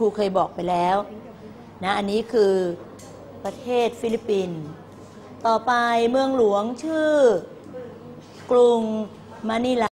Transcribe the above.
ครูเคยบอกไปแล้วนะอันนี้คือประเทศฟิลิปปินส์ต่อไปเมืองหลวงชื่อกรุงมะนิลา